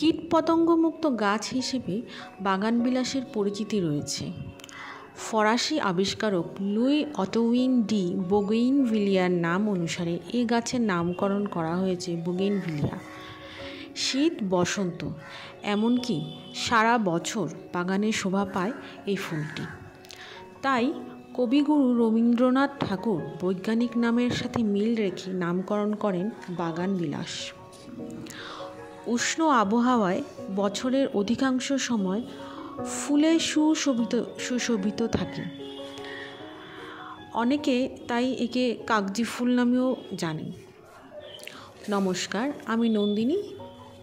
কীটপতঙ্গমুক্ত গাছ হিসেবে বাগানবিলাসের পরিচিতি রয়েছে। ফরাসি আবিষ্কারক লুই অটোউইন ডি বোগেইনভিলিয়ার নাম অনুসারে এ গাছের নামকরণ করা হয়েছে বোগেইনভিলিয়া। শীত বসন্ত, এমনকি সারা বছর বাগানে শোভা পায় এই ফুলটি। তাই কবিগুরু রবীন্দ্রনাথ ঠাকুর বৈজ্ঞানিক নামের সাথে মিল রেখে নামকরণ করেন বাগান বিলাস উষ্ণ আবহাওয়ায় বছরের অধিকাংশ সময় ফুলে সুশোভিত সুশোভিত থাকে। অনেকে তাই একে কাগজি ফুল নামেও জানেন। নমস্কার, আমি নন্দিনী।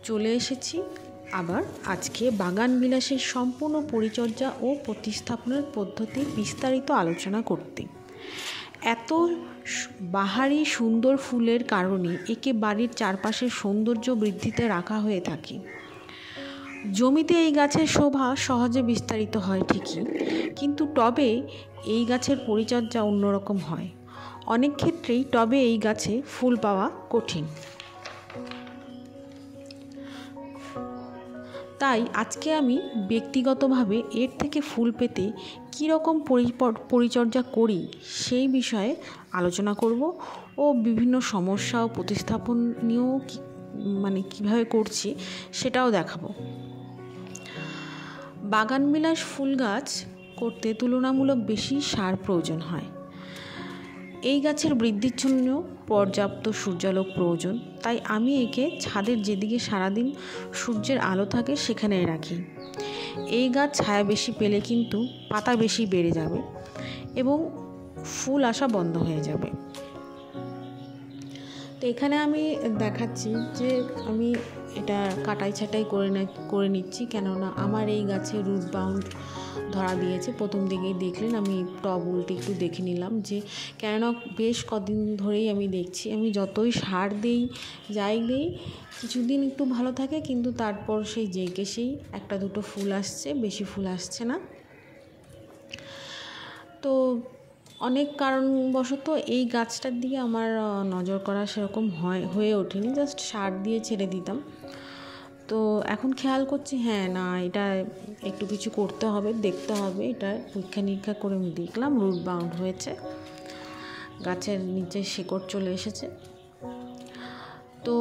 চলে এসেছি আবার আজকে বাগান বিলাসের সম্পূর্ণ পরিচর্যা ও প্রতিস্থাপনের পদ্ধতি বিস্তারিত আলোচনা করতে। এত বাহারি সুন্দর ফুলের কারণে একে বাড়ির চারপাশের সৌন্দর্য বৃদ্ধিতে রাখা হয়ে থাকে। জমিতে এই গাছের শোভা সহজে বিস্তারিত হয় ঠিকই, কিন্তু টবে এই গাছের পরিচর্যা অন্যরকম হয়। অনেক ক্ষেত্রেই টবে এই গাছে ফুল পাওয়া কঠিন। তাই আজকে আমি ব্যক্তিগতভাবে এর থেকে ফুল পেতে কীরকম পরিচর্যা করি সেই বিষয়ে আলোচনা করব ও বিভিন্ন সমস্যা ও প্রতিস্থাপন নিয়েও মানে কীভাবে করছি সেটাও দেখাবো। বাগানবিলাস ফুল গাছ করতে তুলনামূলক বেশি সার প্রয়োজন হয়। এই গাছের বৃদ্ধির জন্য পর্যাপ্ত সূর্যালোক প্রয়োজন, তাই আমি একে ছাদের যেদিকে সারাদিন সূর্যের আলো থাকে সেখানে রাখি। এই গাছ ছায়া বেশি পেলে কিন্তু পাতা বেশি বেড়ে যাবে এবং ফুল আসা বন্ধ হয়ে যাবে। তো এখানে আমি দেখাচ্ছি যে আমি এটা কাটাই ছাটাই করে করে নিচ্ছি, কেননা আমার এই গাছে রুট বাউন্ড ধরা দিয়েছে। প্রথম দিকেই দেখলেন, আমি টব উল্টে একটু দেখে নিলাম যে কেন বেশ কদিন ধরেই আমি দেখছি। আমি যতই সার দিই, যাই দিই, কিছুদিন একটু ভালো থাকে, কিন্তু তারপর সেই জেগে সেই একটা দুটো ফুল আসছে, বেশি ফুল আসছে না। তো অনেক কারণবশত এই গাছটার দিকে আমার নজর করা সেরকম হয়, হয়ে ওঠেনি। জাস্ট সার দিয়ে ছেড়ে দিতাম। তো এখন খেয়াল করছি হ্যাঁ না, এটা একটু কিছু করতে হবে, দেখতে হবে, এটা পরীক্ষা নিরীক্ষা করে আমি দেখলাম, রুট বাউন্ড হয়েছে, গাছের নিচে শিকড় চলে এসেছে। তো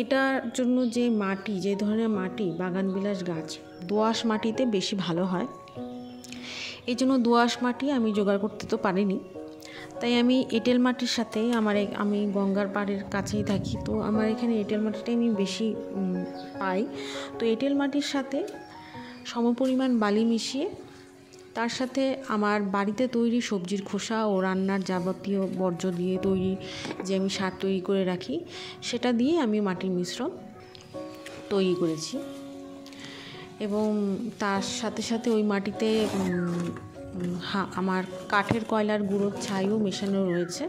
এটার জন্য যে মাটি, যে ধরনের মাটি, বাগানবিলাস গাছ, দোআঁশ মাটিতে বেশি ভালো হয়। এই জন্য দোআঁশ মাটি আমি জোগাড় করতে তো পারিনি। তাই আমি এঁটেল মাটির সাথে আমার আমি গঙ্গার পাড়ের কাছেই থাকি। তো আমার এখানে এঁটেল মাটিটাই আমি বেশি পাই। তো এঁটেল মাটির সাথে সমপরিমাণ বালি মিশিয়ে তার সাথে আমার বাড়িতে তৈরি সবজির খোসা ও রান্নার যাবতীয় বর্জ্য দিয়ে তৈরি যে আমি সার তৈরি করে রাখি, সেটা দিয়ে আমি মাটির মিশ্রণ তৈরি করেছি। এবং তার সাথে সাথে ওই মাটিতে আমার কাঠের কয়লার গুঁড়োর ছাইও মেশানো রয়েছে,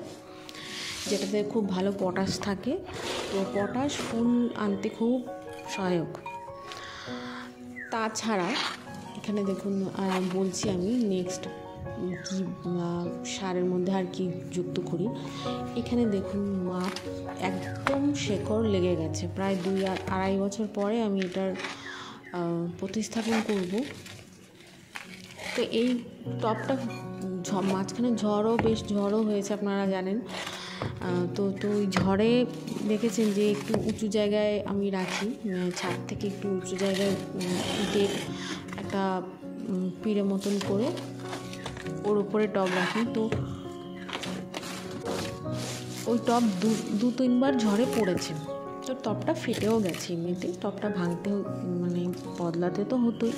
যেটাতে খুব ভালো পটাশ থাকে। তো পটাশ ফুল আনতে খুব সহায়ক। তাছাড়া এখানে দেখুন বলছি আমি নেক্সট কী সারের মধ্যে আর কি যুক্ত করি। এখানে দেখুন, মাপ একদম শেকড় লেগে গেছে। প্রায় দুই আড়াই বছর পরে আমি এটার প্রতিস্থাপন করব। তো এই টপটা মাঝখানে ঝড়ও বেশ ঝড়ও হয়েছে আপনারা জানেন। তো তো ওই ঝড়ে দেখেছেন যে একটু উঁচু জায়গায় আমি রাখি ছাদ থেকে একটু উঁচু জায়গায় ইটের একটা পিড়ে মতন করে ওর উপরে টব রাখি। তো ওই টব দু দু তিনবার ঝড়ে পড়েছে। তো টপটা ফেটেও গেছে এমনিতে টপটা ভাঙতে মানে বদলাতে তো হতোই।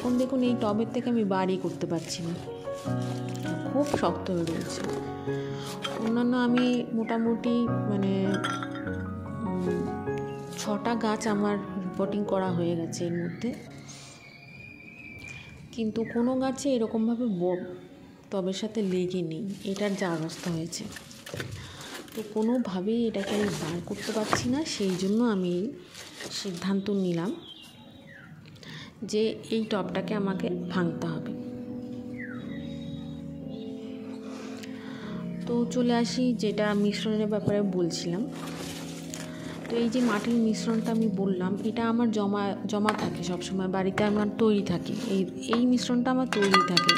এখন দেখুন এই টবের থেকে আমি বাড়ি করতে পারছি না। খুব শক্ত হয়ে রয়েছে। অন্যান্য আমি মোটামুটি মানে ছটা গাছ আমার রিপোর্টিং করা হয়ে গেছে এর মধ্যে। কিন্তু কোনো গাছে এরকমভাবে টবের সাথে লেগে নেই। এটার যা অবস্থা হয়েছে। তো কোনোভাবেই এটাকে আমি বার করতে পারছি না। সেই জন্য আমি সিদ্ধান্ত নিলাম যে এই টবটাকে আমাকে ভাঙতে হবে। তো চলে আসি যেটা মিশ্রণের ব্যাপারে বলছিলাম। তো এই যে মাটির মিশ্রণটা আমি বললাম, এটা আমার জমা জমা থাকে সবসময়, বাড়িতে আমার তৈরি থাকে। এই এই মিশ্রণটা আমার তৈরি থাকে।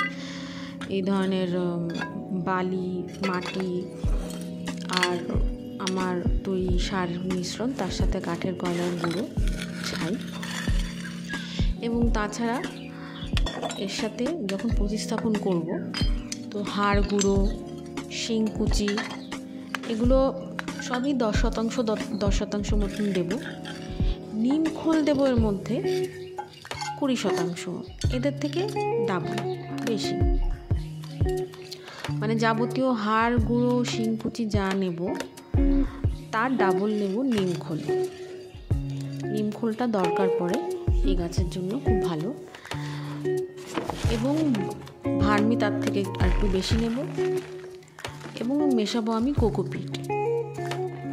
এই ধরনের বালি, মাটি আর আমার তৈরি সার মিশ্রণ, তার সাথে কাঠের কয়লার গুঁড়ো ছাই। এবং তাছাড়া এর সাথে যখন প্রতিস্থাপন করব, তো হাড় গুঁড়ো শিংকুচি এগুলো সবই দশ শতাংশ দশ শতাংশ মতন দেব। নিম খোল দেবো এর মধ্যে কুড়ি শতাংশ। এদের থেকে ডাবল বেশি। মানে যাবতীয় হাড় গুঁড়ো শিংকুচি যা নেব, তার ডাবল নেব নিম খোল। নিম খোলটা দরকার পড়ে। এই গাছের জন্য খুব ভালো। এবং ভার্মি তার থেকে আর একটু বেশি নেব। এবং মেশাবো আমি কোকোপিট।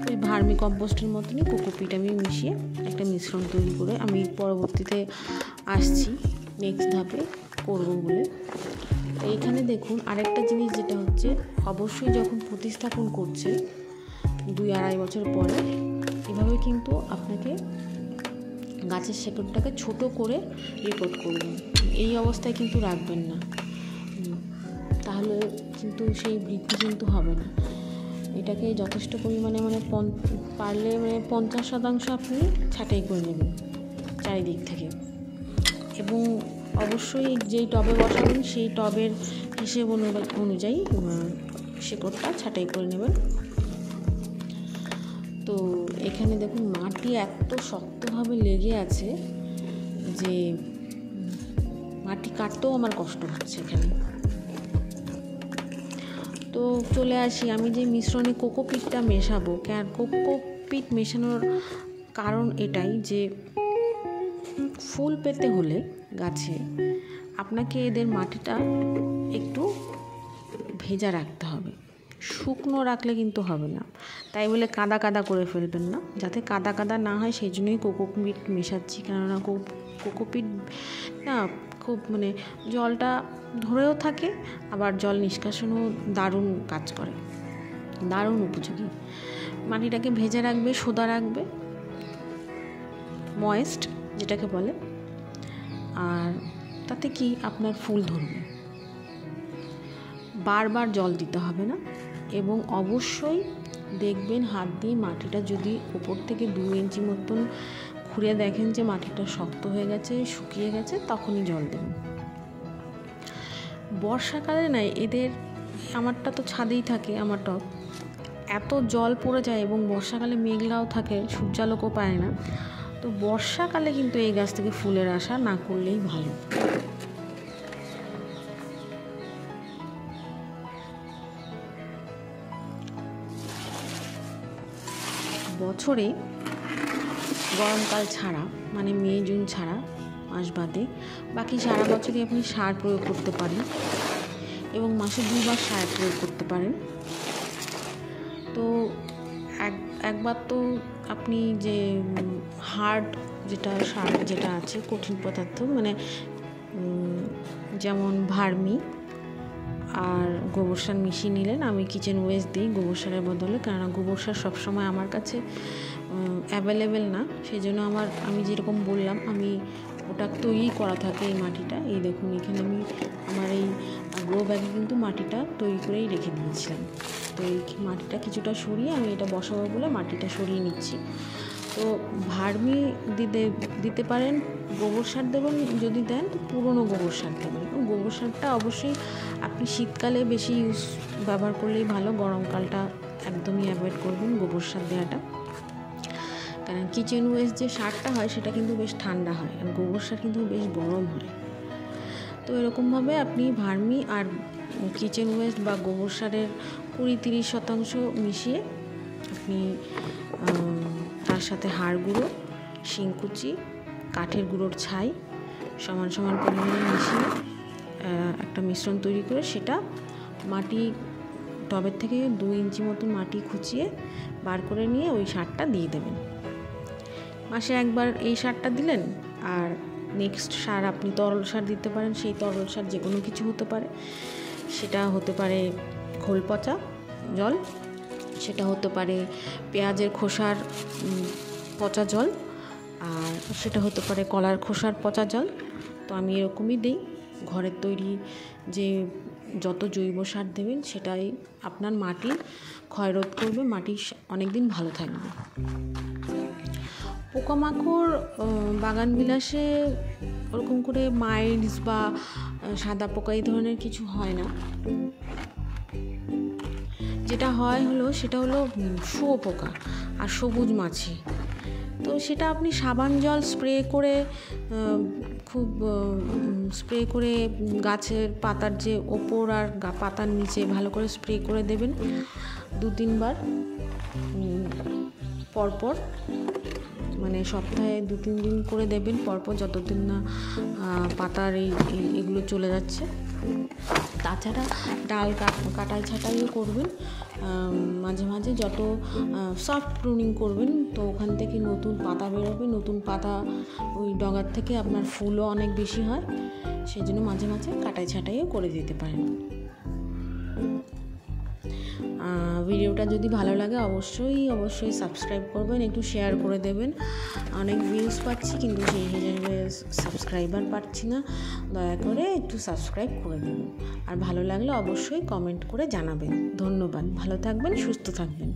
ওই ভার্মি কম্পোস্টের মতনই কোকোপিট আমি মিশিয়ে একটা মিশ্রণ তৈরি করে আমি পরবর্তীতে আসছি নেক্সট ধাপে করব বলে। এইখানে দেখুন আরেকটা জিনিস যেটা হচ্ছে, অবশ্যই যখন প্রতিস্থাপন করছে দুই আড়াই বছর পরে, এভাবে কিন্তু আপনাকে গাছের শেকড়টাকে ছোট করে রিপোর্ট করবেন এই অবস্থায় কিন্তু রাখবেন না। তাহলে কিন্তু সেই বৃদ্ধি কিন্তু হবে না। এটাকে যথেষ্ট পরিমাণে মানে পারলে মানে পঞ্চাশ শতাংশ আপনি ছাঁটাই করে নেবেন চারিদিক থেকে। এবং অবশ্যই যেই টবে বসাবেন সেই টবের হিসেব অনুযায়ী শেকড়টা ছাঁটাই করে নেবেন। তো এখানে দেখুন মাটি এত শক্তভাবে লেগে আছে যে মাটি কাটতেও আমার কষ্ট হচ্ছে এখানে। তো চলে আসি, আমি যে মিশ্রণে কোকোপিটটা মেশাবো কেন কোকোপিট মেশানোর কারণ এটাই যে ফুল পেতে হলে গাছে আপনাকে এদের মাটিটা একটু ভেজা রাখতে হবে। শুকনো রাখলে কিন্তু হবে না। তাই বলে কাদা কাদা করে ফেলবেন না। যাতে কাদা কাদা না হয় সেই জন্যই কোকোপিট মেশাচ্ছি। কেননা কোকোপিট না খুব মানে জলটা ধরেও থাকে, আবার জল নিষ্কাশনও দারুণ কাজ করে। দারুণ উপযোগী। মাটিটাকে ভেজে রাখবে, সোদা রাখবে ময়েস্ট যেটাকে বলে। আর তাতে কি আপনার ফুল ধরবে? বারবার জল দিতে হবে না এবং অবশ্যই দেখবেন হাত দিয়ে মাটিটা যদি উপর থেকে দু ইঞ্চি মতন খুঁড়ে দেখেন যে মাটিটা শক্ত হয়ে গেছে, শুকিয়ে গেছে, তখনই জল দেবেন। বর্ষাকালে না এদের, আমারটা তো ছাদেই থাকে আমার টব এত জল পড়ে যায় এবং বর্ষাকালে মেঘলাও থাকে, সূর্যালোকও পায় না। তো বর্ষাকালে কিন্তু এই গাছ থেকে ফুলের আশা না করলেই ভালো। বছরে গরমকাল ছাড়া মানে মে, জুন ছাড়া মাস বাদে বাকি সারা বছরই আপনি সার প্রয়োগ করতে পারেন এবং মাসে দুবার সার প্রয়োগ করতে পারেন। তো এক, একবার তো আপনি যে হার্ড যেটা সার যেটা আছে কঠিন পদার্থ মানে যেমন ভার্মি আর গোবর সার মিশিয়ে নিলেন। আমি কিচেন ওয়েস্ট দিই গোবর সারের বদলে, কেননা গোবর সার সবসময় আমার কাছে অ্যাভেলেবেল না। সেই জন্য আমার, আমি যেরকম বললাম, আমি ওটা তৈরি করা থাকে এই মাটিটা। এই দেখুন, এখানে আমি আমার এই গ্রো ব্যাগে কিন্তু মাটিটা তৈরি করেই রেখে দিয়েছিলাম। তো এই মাটিটা কিছুটা সরিয়ে আমি এটা বসাবো বলে মাটিটা সরিয়ে নিচ্ছি। তো ভার্মি দিতে দিতে পারেন গোবর সার দেবেন, যদি দেন, তো পুরনো গোবর সার দেবেন। গোবর সারটা অবশ্যই আপনি শীতকালে বেশি ইউজ ব্যবহার করলেই ভালো। গরমকালটা একদমই অ্যাভয়েড করবেন গোবর সার দেওয়াটা। কারণ কিচেন ওয়েস্ট যে সারটা হয়, সেটা কিন্তু বেশ ঠান্ডা হয় আর গোবর সার কিন্তু বেশ গরম হয়। তো এরকমভাবে আপনি ভার্মি আর কিচেন ওয়েস্ট বা গোবর সারের কুড়ি তিরিশ শতাংশ মিশিয়ে আপনি তার সাথে হাড় গুঁড়ো, শিংকুচি, কাঠের গুঁড়োর ছাই সমান সমান পরিমাণে মিশিয়ে একটা মিশ্রণ তৈরি করে সেটা মাটি টবের থেকে দু ইঞ্চি মতো মাটি খুঁচিয়ে বার করে নিয়ে ওই সারটা দিয়ে দেবেন। মাসে একবার এই সারটা দিলেন আর নেক্সট সার আপনি তরল সার দিতে পারেন, সেই তরল সার যে কোনো কিছু হতে পারে। সেটা হতে পারে খোল পচা জল, সেটা হতে পারে পেঁয়াজের খোসার পচা জল, আর সেটা হতে পারে কলার খোসার পচা জল। তো আমি এরকমই দিই। ঘরের তৈরি যে যত জৈব সার দেবেন সেটাই আপনার মাটি ক্ষয়রোধ করবে, মাটি অনেক দিন ভালো থাকবে। পোকামাকড় বাগান বিলাসে ওরকম করে মাইলস বা সাদা পোকা এই ধরনের কিছু হয় না। যেটা হয় হলো, সেটা হলো শুয়োপোকা আর সবুজ মাছি। তো সেটা আপনি সাবান জল স্প্রে করে খুব স্প্রে করে গাছের পাতার যে ওপর আর পাতার নিচে ভালো করে স্প্রে করে দেবেন দু তিনবার পরপর মানে সপ্তাহে দু তিন দিন করে দেবেন, পরপর যতদিন না পাতার এই, এগুলো চলে যাচ্ছে। তাছাড়া ডাল কাটাই ছাটাইও করবেন। মাঝে মাঝে যত সফট প্রুনিং করবেন, তো ওখান থেকে নতুন পাতা বেরোবে। নতুন পাতা ওই ডগার থেকে আপনার ফুলও অনেক বেশি হয়। সেই জন্য মাঝে মাঝে কাটাই ছাটাইও করে দিতে পারেন। ভিডিওটা যদি ভালো লাগে অবশ্যই অবশ্যই সাবস্ক্রাইব করবেন, একটু শেয়ার করে দেবেন। অনেক ভিউজ পাচ্ছি, কিন্তু সেই হিসেবে সাবস্ক্রাইবার পাচ্ছি না। দয়া করে একটু সাবস্ক্রাইব করে দেবেন। আর ভালো লাগলে অবশ্যই কমেন্ট করে জানাবেন। ধন্যবাদ। ভালো থাকবেন, সুস্থ থাকবেন।